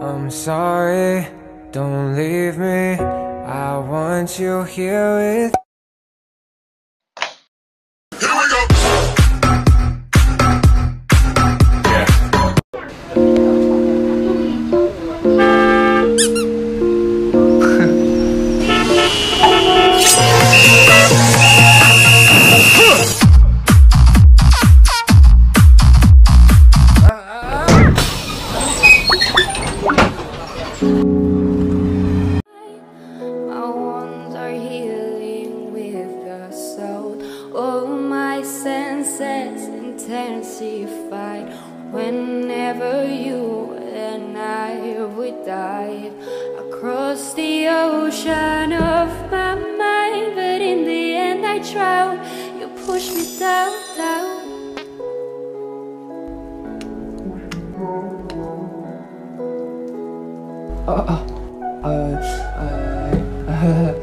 I'm sorry, don't leave me. I want you here with 呵呵。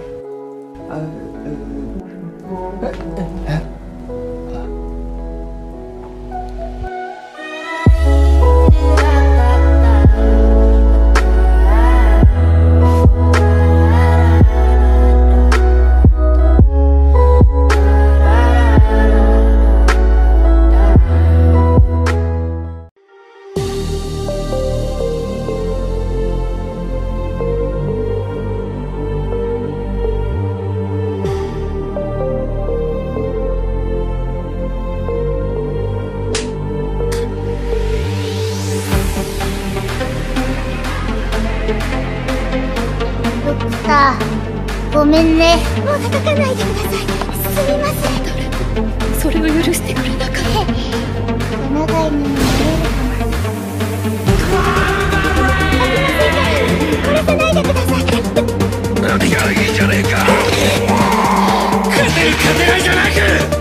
Take it!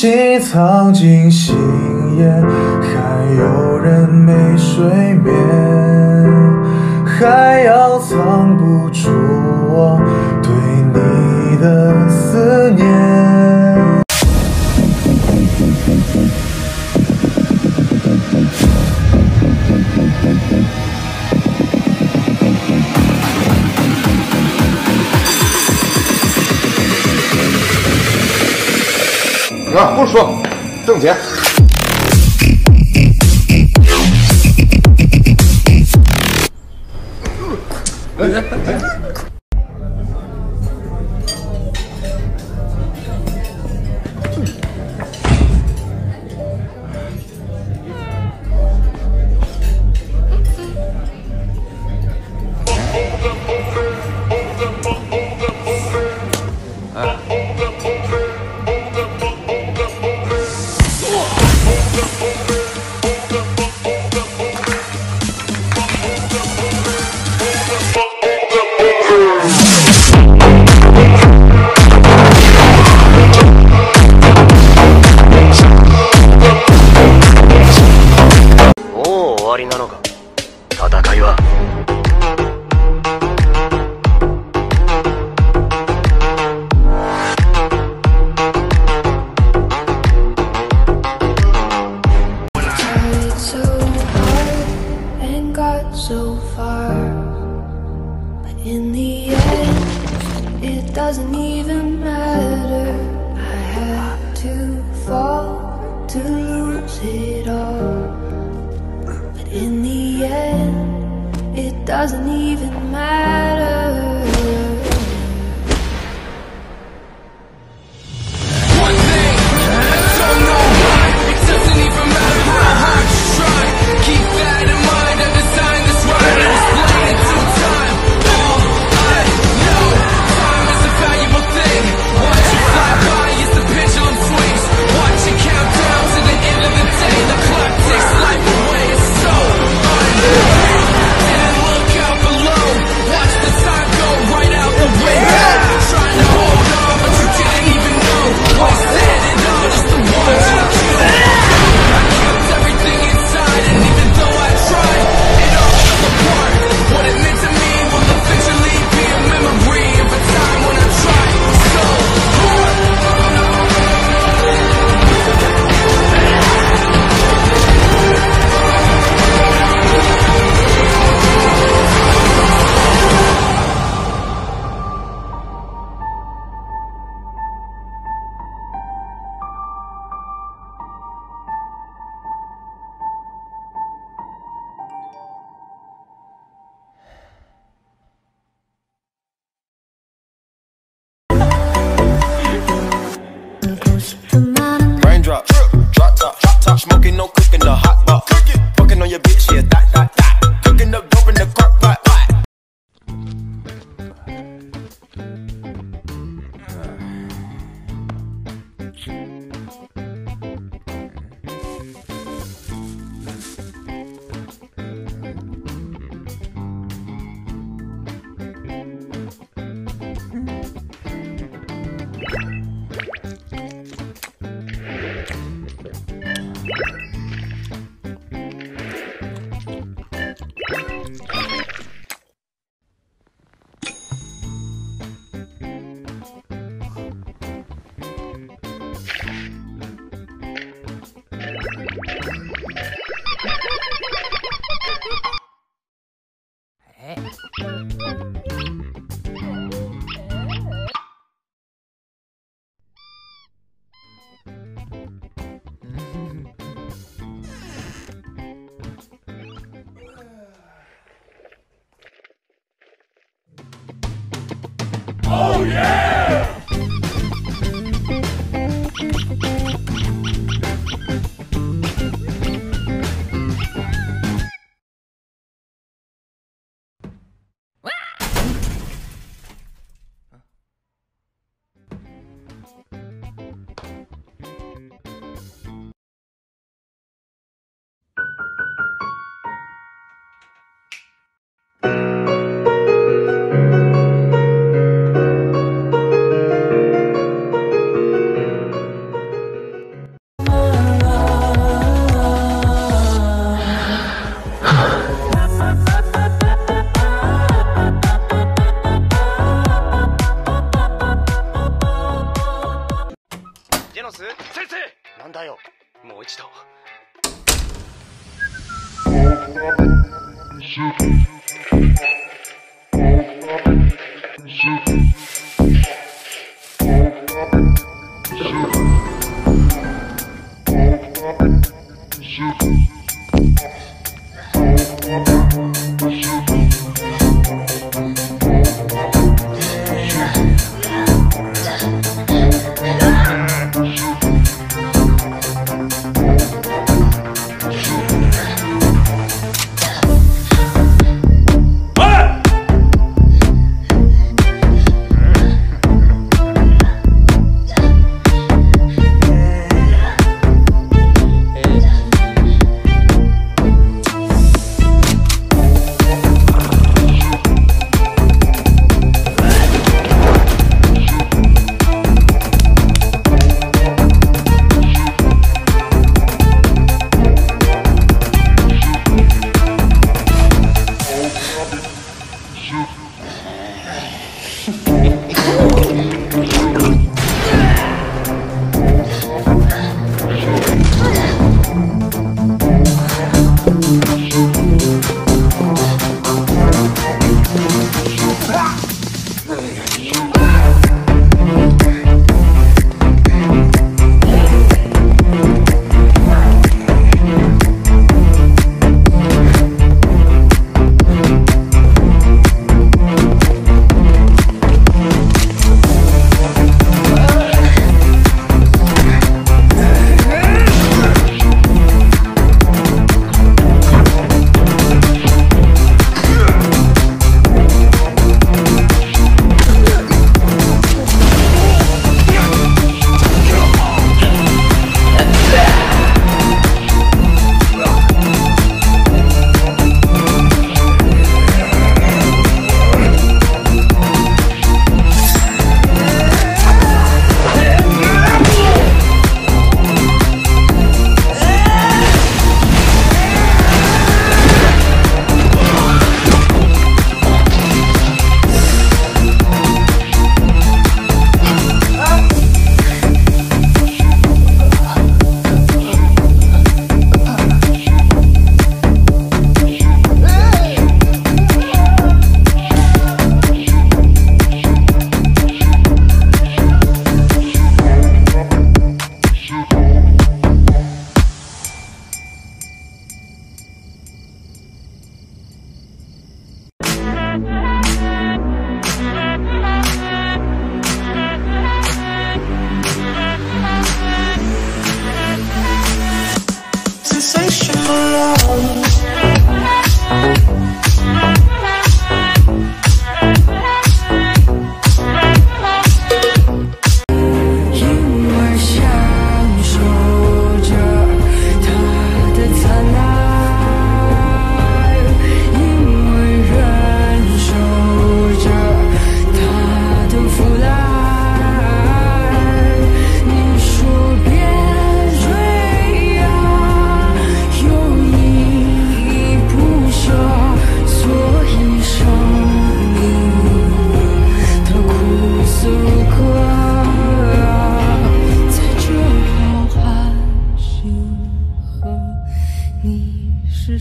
心藏进星夜，还有人没睡眠，海洋藏不住我对你的思念。啊不说挣钱。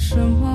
生活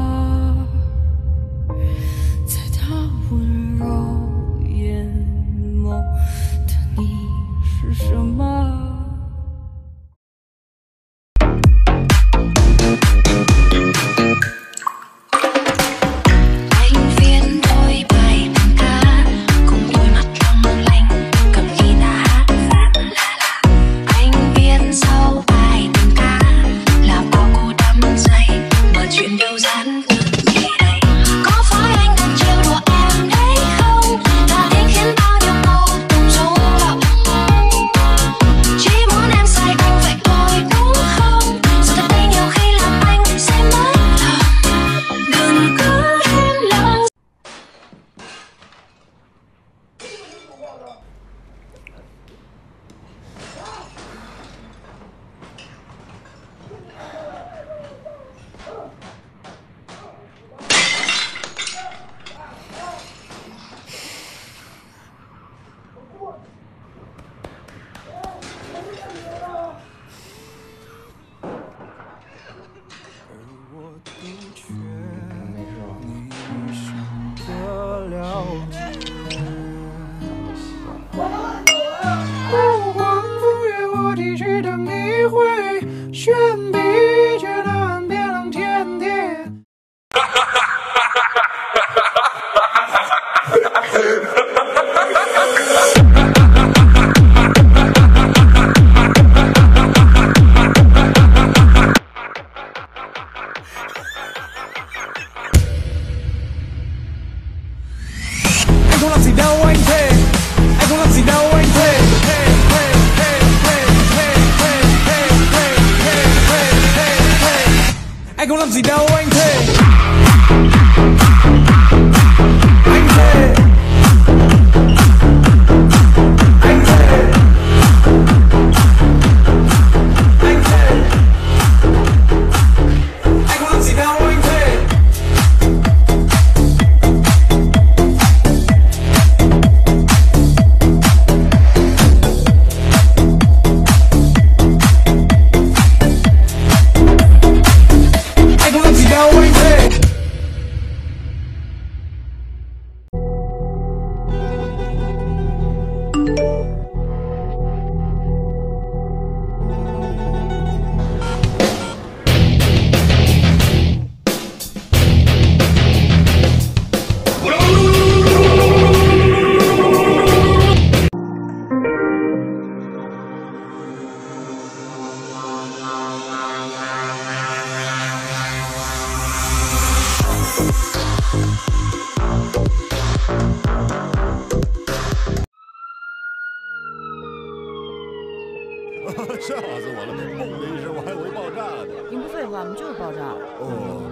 吓死我了！梦了一声，我还以为爆炸呢。您不废话，我们就是爆炸了。哦，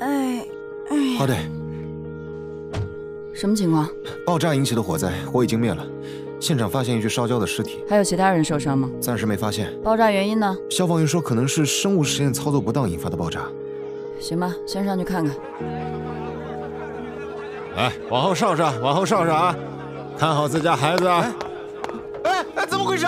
哎哎，花队，什么情况？爆炸引起的火灾，火已经灭了。现场发现一具烧焦的尸体，还有其他人受伤吗？暂时没发现。爆炸原因呢？消防员说可能是生物实验操作不当引发的爆炸。行吧，先上去看看。来，往后上上，往后上上啊！看好自家孩子啊！哎哎，怎么回事？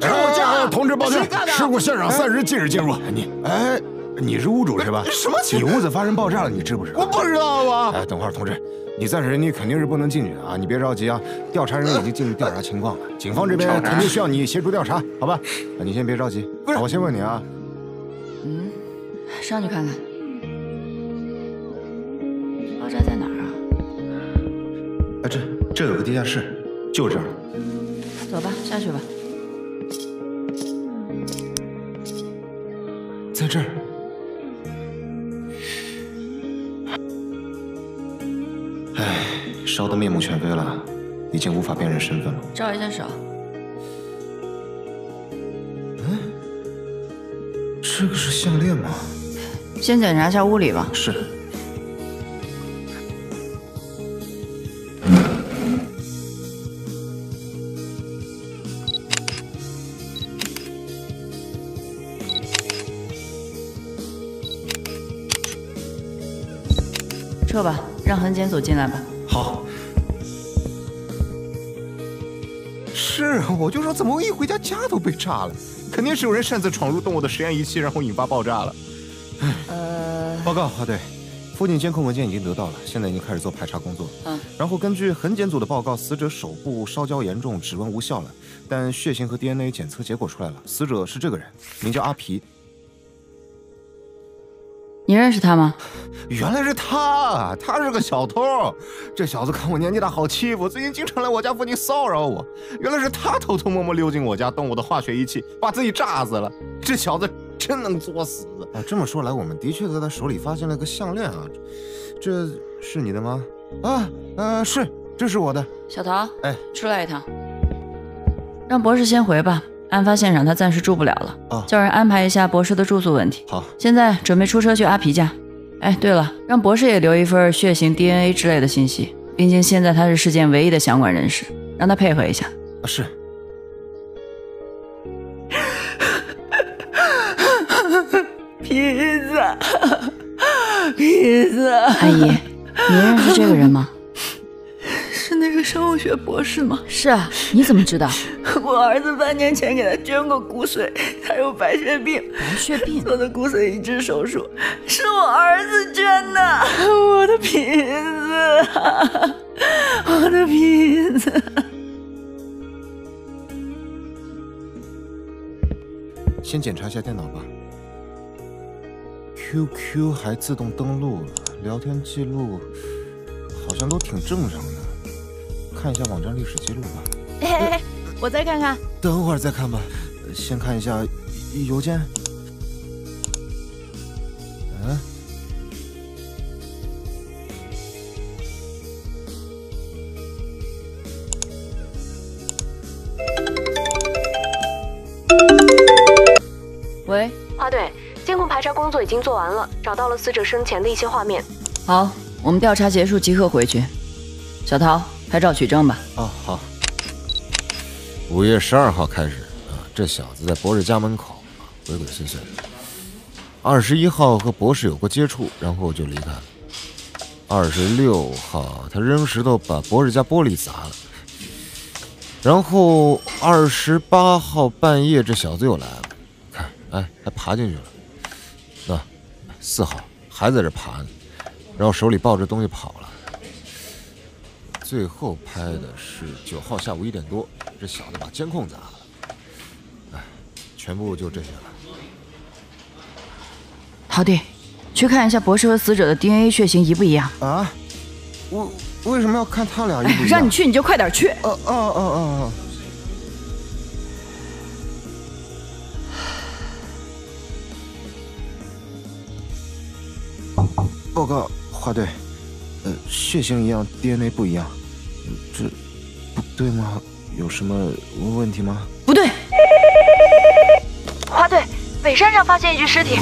这是我家，同志报警，事故现场三人禁止进入。你，哎，你是屋主是吧？什么情你屋子发生爆炸了，你知不知道？我不知道啊。哎，等会儿，同志，你暂时你肯定是不能进去的啊！你别着急啊，调查人员已经进入调查情况了，警方这边肯定需要你协助调查，好吧？啊你先别着急，不是我先问你啊，嗯，上去看看。爆炸在哪儿啊？哎，这这有个地下室，就这儿。走吧，下去吧。在这儿。唉，烧得面目全非了，已经无法辨认身份了。照一下手。嗯这个是项链吗？先检查一下屋里吧。是。让痕检组进来吧。好。是，我就说怎么我一回家家都被炸了，肯定是有人擅自闯入动物的实验仪器，然后引发爆炸了。呃，报告，啊，对，附近监控文件已经得到了，现在已经开始做排查工作。嗯，然后根据痕检组的报告，死者手部烧焦严重，指纹无效了，但血型和 DNA 检测结果出来了，死者是这个人，名叫阿皮。你认识他吗？原来是他，他是个小偷。这小子看我年纪大好欺负，最近经常来我家附近骚扰我。原来是他偷偷摸摸溜进我家，动我的化学仪器，把自己炸死了。这小子真能作死啊！这么说来，我们的确在他手里发现了个项链啊，这是你的吗？啊，呃，是，这是我的。小桃，哎，出来一趟。让博士先回吧，案发现场他暂时住不了了。哦叫人安排一下博士的住宿问题。好，现在准备出车去阿皮家。哎，对了，让博士也留一份血型、DNA 之类的信息，毕竟现在他是事件唯一的相关人士，让他配合一下。啊是。皮子，皮子，阿姨，你认识这个人吗？是那个生物学博士吗？是啊，你怎么知道？我儿子半年前给他捐过骨髓，他有白血病，白血病做的骨髓移植手术是我儿子捐的，我的鼻子，我的鼻子。先检查一下电脑吧。QQ 还自动登录了，聊天记录好像都挺正常的。看一下网站历史记录吧。我再看看。等会儿再看吧。先看一下邮件。喂。花队监控排查工作已经做完了找到了死者生前的一些画面。好我们调查结束即刻回去。小桃。拍照取证吧。哦，好。五月十二号开始啊，这小子在博士家门口啊鬼鬼祟祟的。二十一号和博士有过接触，然后就离开了。二十六号他扔石头把博士家玻璃砸了。然后二十八号半夜这小子又来了，看，哎，还爬进去了。那四号还在这爬呢，然后手里抱着东西跑了。最后拍的是九号下午一点多，这小子把监控砸了。哎，全部就这些了。陶弟，去看一下博士和死者的 DNA 血型一不一样？啊？我为什么要看他俩一不一样？让你去你就快点去。哦哦哦哦。报告华队，呃，血型一样，DNA 不一样，这不对吗？有什么问题吗？不对。花队，北山上发现一具尸体。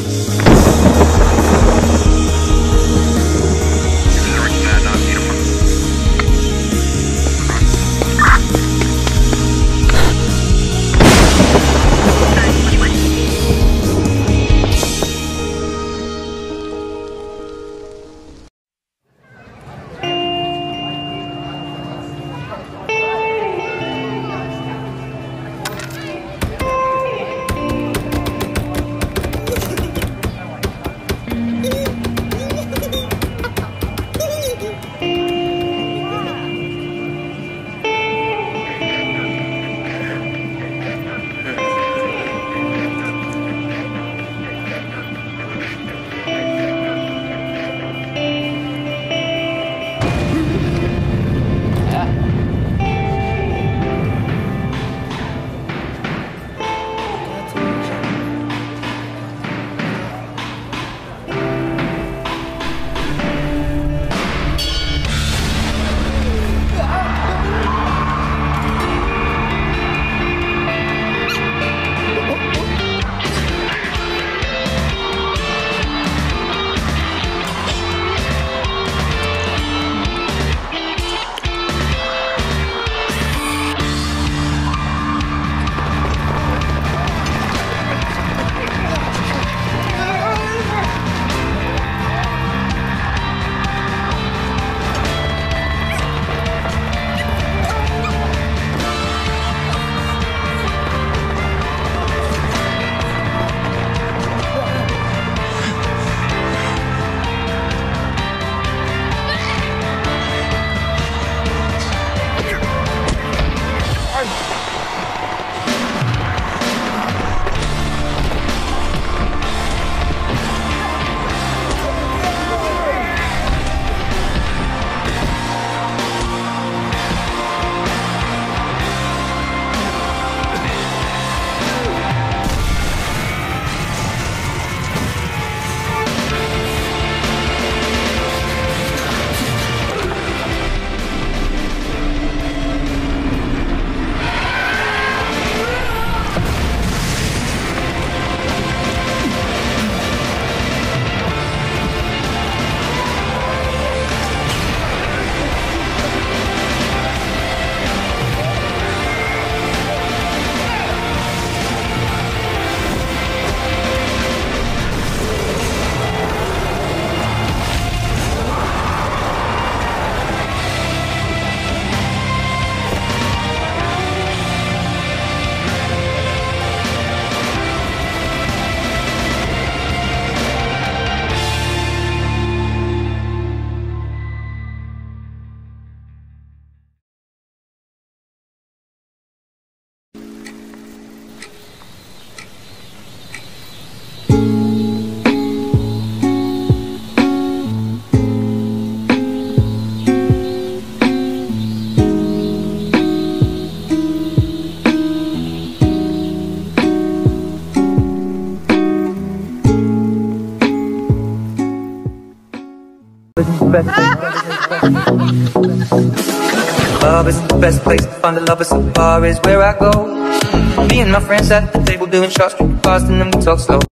Love is the best place to find a lover, so bar is where I go. Me and my friends at the table doing shots, drinking fast, and then we talk slow.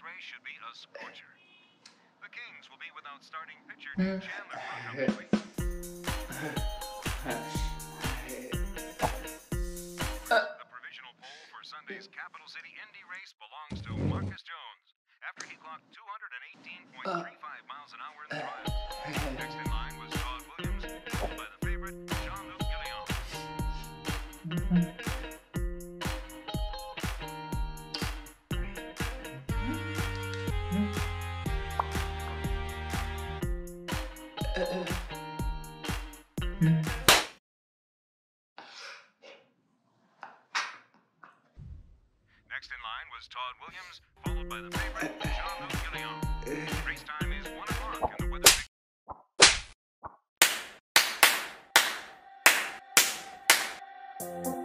Race should be a scorcher. The Kings will be without starting pitcher hmm. Nick Chandler for a couple. The provisional pole for Sunday's Capital City Indy race belongs to Marcus Jones after he clocked 218.35 miles an hour in the trial. Next in line Todd Williams, followed by the favorite, Jean-Luc Gillian. Race time is 1 o'clock and the weather was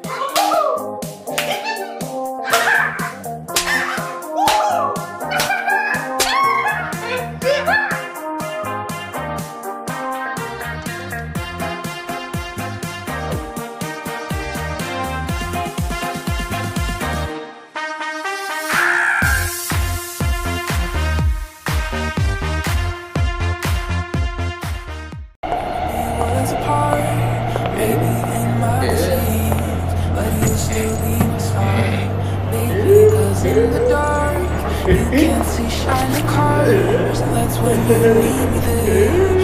shiny cars, that's when you need me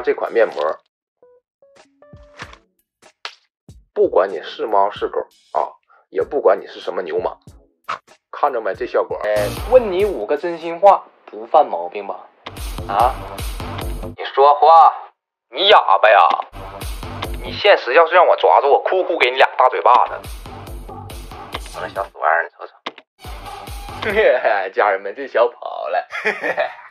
这款面膜，不管你是猫是狗啊，也不管你是什么牛马，看着没这效果？哎，问你五个真心话，不犯毛病吧？啊？你说话，你哑巴呀？你现实要是让我抓住，我哭哭给你俩大嘴巴子。完了，小死玩意儿，你瞅瞅。家人们，这小跑了。哎，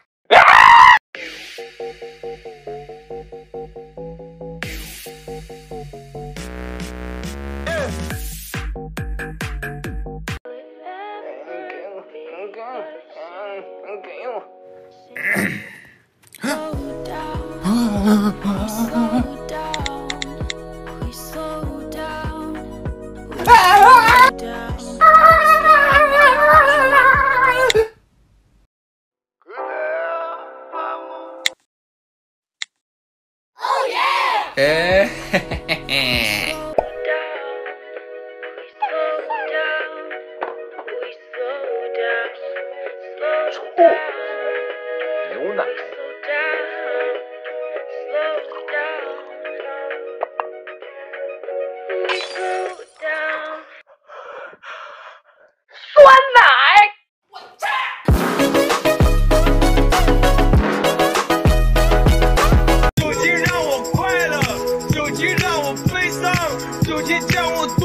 This show is